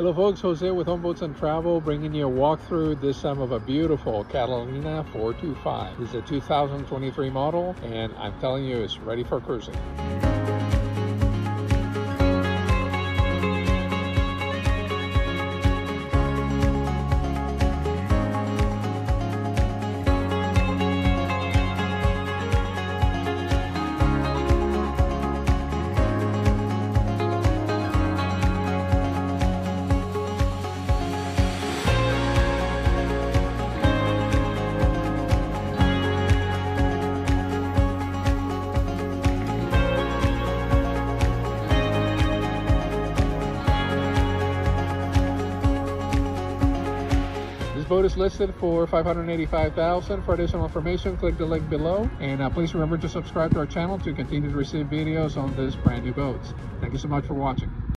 Hello folks, Jose with Home Boats and Travel bringing you a walkthrough this time of a beautiful Catalina 425. This is a 2023 model and I'm telling you it's ready for cruising. Boat is listed for 585000 For additional information, click the link below. And uh, please remember to subscribe to our channel to continue to receive videos on this brand new boats. Thank you so much for watching.